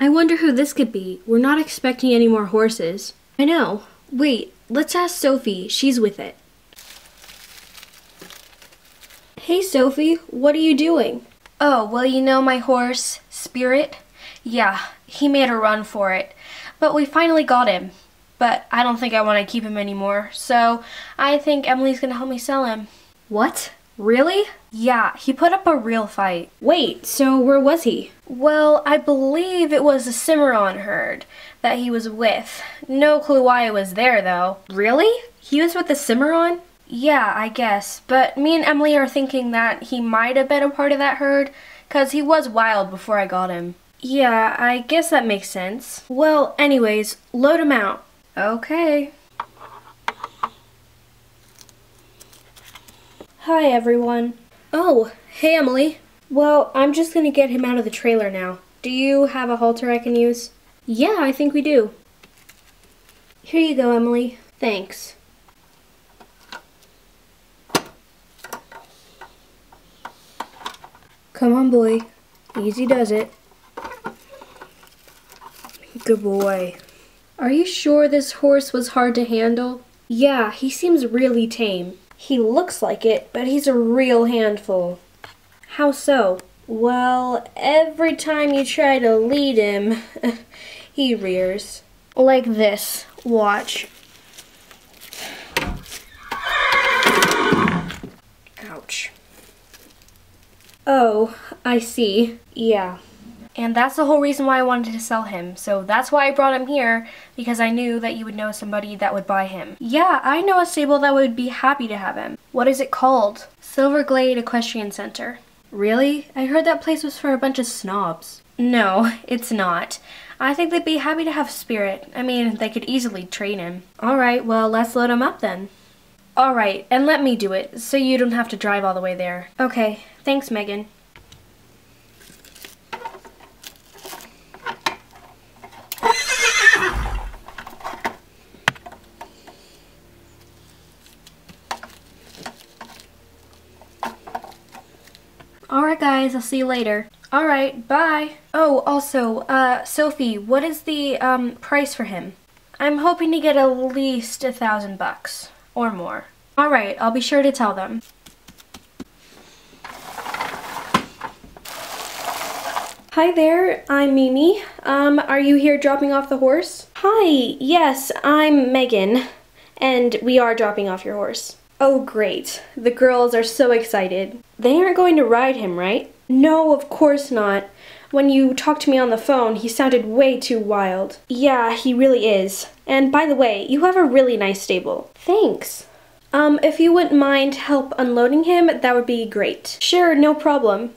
I wonder who this could be. We're not expecting any more horses. I know. Wait, let's ask Sophie. She's with it. Hey, Sophie, what are you doing? Oh, well, you know my horse, Spirit? Yeah, he made a run for it. But we finally got him. But I don't think I want to keep him anymore, so I think Emily's gonna help me sell him. What? Really? Yeah, he put up a real fight. Wait, so where was he? Well, I believe it was a Cimarron herd that he was with. No clue why I was there, though. Really? He was with the Cimarron? Yeah, I guess. But me and Emily are thinking that he might have been a part of that herd, because he was wild before I got him. Yeah, I guess that makes sense. Well, anyways, load him out. Okay. Hi, everyone. Oh, hey, Emily. Well, I'm just gonna get him out of the trailer now. Do you have a halter I can use? Yeah, I think we do. Here you go, Emily. Thanks. Come on, boy. Easy does it. Good boy. Are you sure this horse was hard to handle? Yeah, he seems really tame. He looks like it, but he's a real handful. How so? Well, every time you try to lead him, he rears. Like this. Watch. Ouch. Oh, I see. Yeah. And that's the whole reason why I wanted to sell him. So that's why I brought him here, because I knew that you would know somebody that would buy him. Yeah, I know a stable that would be happy to have him. What is it called? Silver Glade Equestrian Center. Really? I heard that place was for a bunch of snobs. No, it's not. I think they'd be happy to have Spirit. I mean, they could easily train him. Alright, well, let's load him up then. Alright, and let me do it, so you don't have to drive all the way there. Okay, thanks, Megan. Alright guys, I'll see you later. Alright, bye. Oh, also, uh, Sophie, what is the, um, price for him? I'm hoping to get at least a thousand bucks. Or more. Alright, I'll be sure to tell them. Hi there, I'm Mimi. Um, are you here dropping off the horse? Hi, yes, I'm Megan. And we are dropping off your horse. Oh, great. The girls are so excited. They aren't going to ride him, right? No, of course not. When you talked to me on the phone, he sounded way too wild. Yeah, he really is. And by the way, you have a really nice stable. Thanks. Um, if you wouldn't mind help unloading him, that would be great. Sure, no problem.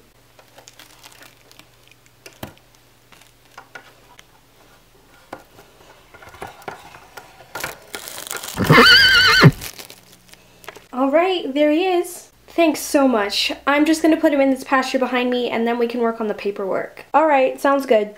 All right, there he is. Thanks so much. I'm just gonna put him in this pasture behind me and then we can work on the paperwork. All right, sounds good.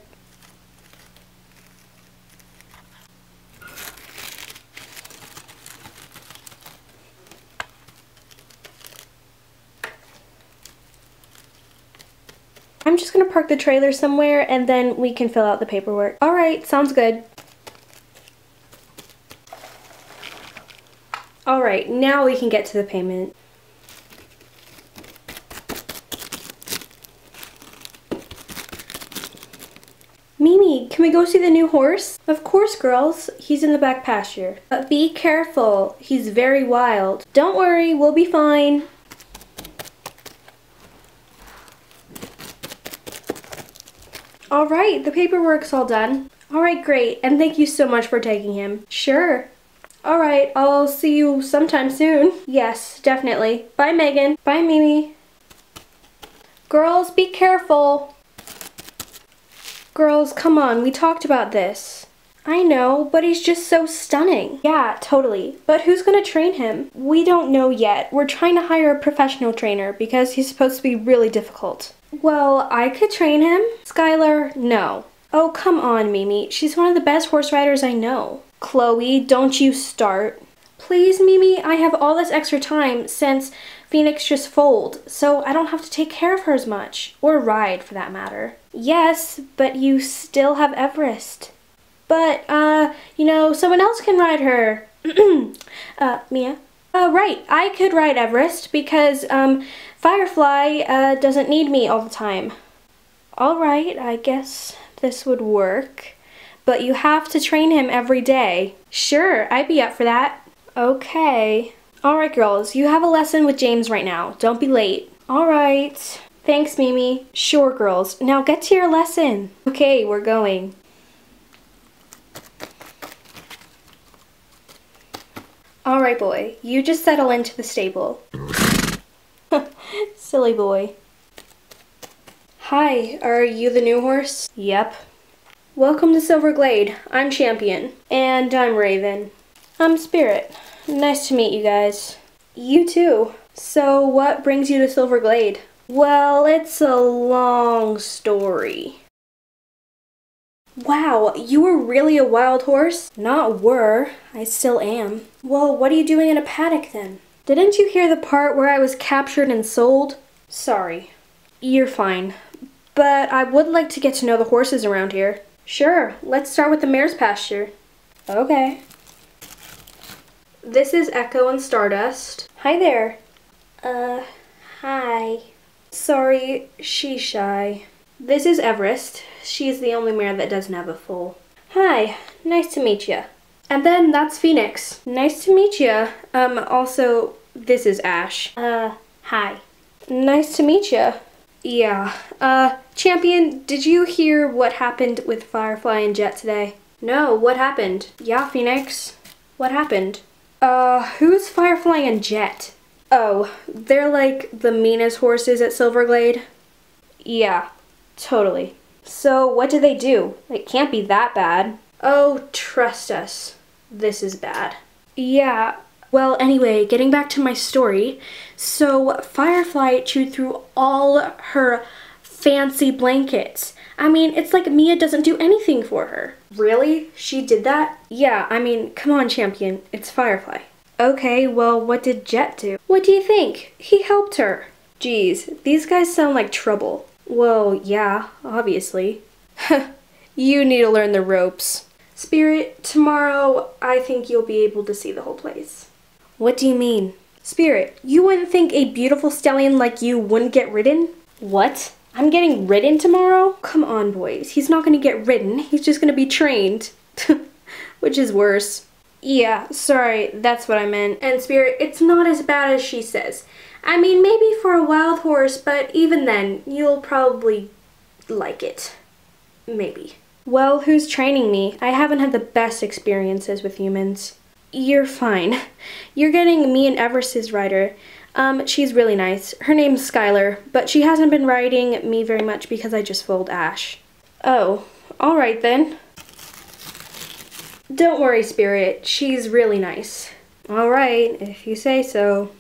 I'm just gonna park the trailer somewhere and then we can fill out the paperwork. All right, sounds good. All right, now we can get to the payment. Mimi, can we go see the new horse? Of course, girls. He's in the back pasture. But be careful. He's very wild. Don't worry, we'll be fine. All right, the paperwork's all done. All right, great. And thank you so much for taking him. Sure. All right, I'll see you sometime soon. Yes, definitely. Bye, Megan. Bye, Mimi. Girls, be careful. Girls, come on, we talked about this. I know, but he's just so stunning. Yeah, totally. But who's gonna train him? We don't know yet. We're trying to hire a professional trainer because he's supposed to be really difficult. Well, I could train him. Skylar, no. Oh, come on, Mimi. She's one of the best horse riders I know. Chloe, don't you start. Please, Mimi, I have all this extra time since Phoenix just foaled, so I don't have to take care of her as much. Or ride, for that matter. Yes, but you still have Everest. But, uh, you know, someone else can ride her. uh, Mia? Uh, right, I could ride Everest because, um, Firefly, uh, doesn't need me all the time. Alright, I guess this would work. But you have to train him every day. Sure, I'd be up for that. Okay. Alright, girls, you have a lesson with James right now. Don't be late. Alright. Thanks, Mimi. Sure, girls. Now get to your lesson. Okay, we're going. Alright, boy. You just settle into the stable. Silly boy. Hi, are you the new horse? Yep. Welcome to Silver Glade. I'm Champion. And I'm Raven. I'm Spirit. Nice to meet you guys. You too. So, what brings you to Silver Glade? Well, it's a long story. Wow, you were really a wild horse? Not were, I still am. Well, what are you doing in a paddock then? Didn't you hear the part where I was captured and sold? Sorry. You're fine. But I would like to get to know the horses around here. Sure, let's start with the mare's pasture. Okay. This is Echo and Stardust. Hi there. Uh, hi. Sorry, she's shy. This is Everest. She's the only mare that doesn't have a foal. Hi, nice to meet you. And then that's Phoenix. Nice to meet you. Um, also, this is Ash. Uh, hi. Nice to meet you. Yeah. Uh, Champion, did you hear what happened with Firefly and Jet today? No, what happened? Yeah, Phoenix. What happened? Uh, who's Firefly and Jet? Oh, they're like the meanest horses at Silverglade? Yeah, totally. So what do they do? It can't be that bad. Oh, trust us. This is bad. Yeah, well, anyway, getting back to my story. So, Firefly chewed through all her fancy blankets. I mean, it's like Mia doesn't do anything for her. Really? She did that? Yeah, I mean, come on, champion. It's Firefly. Okay, well, what did Jet do? What do you think? He helped her. Geez, these guys sound like trouble. Well, yeah, obviously. you need to learn the ropes. Spirit, tomorrow I think you'll be able to see the whole place. What do you mean? Spirit, you wouldn't think a beautiful stallion like you wouldn't get ridden? What? I'm getting ridden tomorrow? Come on, boys. He's not gonna get ridden. He's just gonna be trained. Which is worse. Yeah, sorry, that's what I meant. And Spirit, it's not as bad as she says. I mean, maybe for a wild horse, but even then, you'll probably like it. Maybe. Well, who's training me? I haven't had the best experiences with humans. You're fine. You're getting me and Everest's rider. Um, she's really nice. Her name's Skylar, but she hasn't been riding me very much because I just fooled Ash. Oh, alright then. Don't worry, Spirit. She's really nice. Alright, if you say so.